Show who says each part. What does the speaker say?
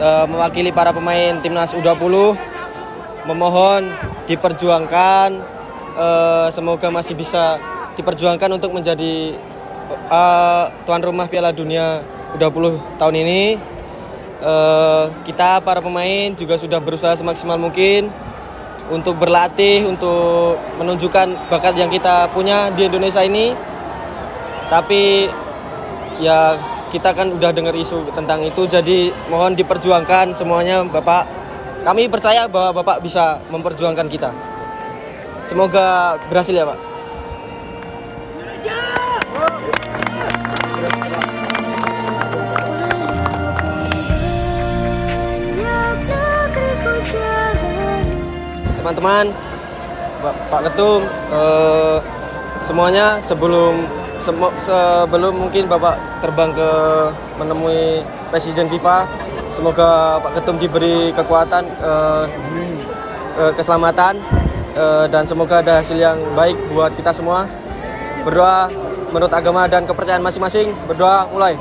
Speaker 1: uh, mewakili para pemain timnas U20 memohon diperjuangkan uh, semoga masih bisa diperjuangkan untuk menjadi uh, tuan rumah Piala Dunia U20 tahun ini. Kita para pemain juga sudah berusaha semaksimal mungkin untuk berlatih, untuk menunjukkan bakat yang kita punya di Indonesia ini. Tapi ya kita kan udah dengar isu tentang itu, jadi mohon diperjuangkan semuanya, Bapak. Kami percaya bahwa Bapak bisa memperjuangkan kita. Semoga berhasil ya, Pak. Teman-teman, Pak Ketum, eh, semuanya sebelum sebelum mungkin Bapak terbang ke menemui Presiden FIFA, semoga Pak Ketum diberi kekuatan, uh, uh, keselamatan, uh, dan semoga ada hasil yang baik buat kita semua. Berdoa menurut agama dan kepercayaan masing-masing. Berdoa mulai.